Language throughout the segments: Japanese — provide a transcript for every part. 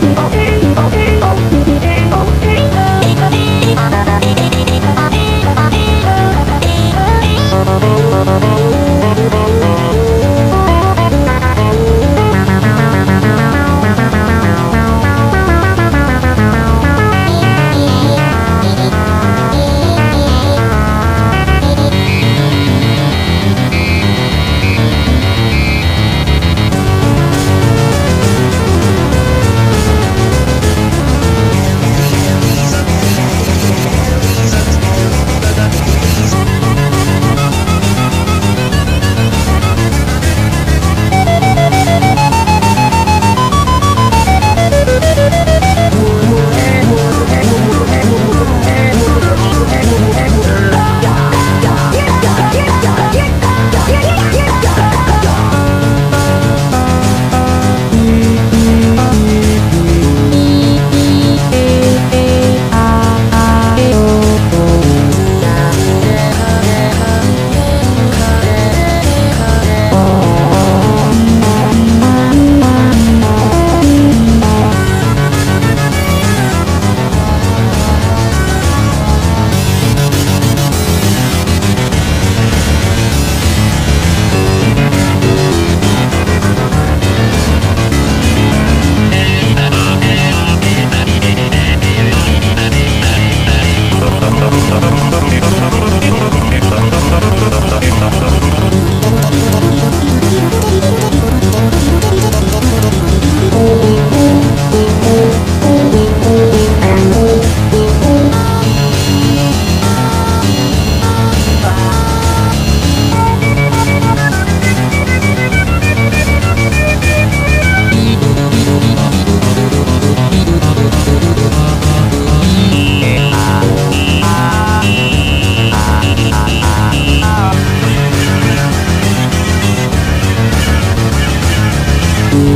oh.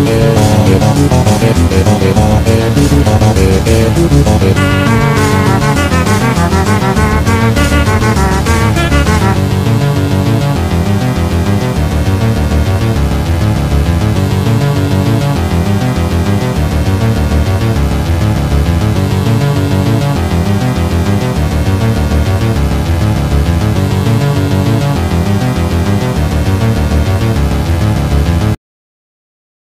Thank you.